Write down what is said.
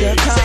Yeah.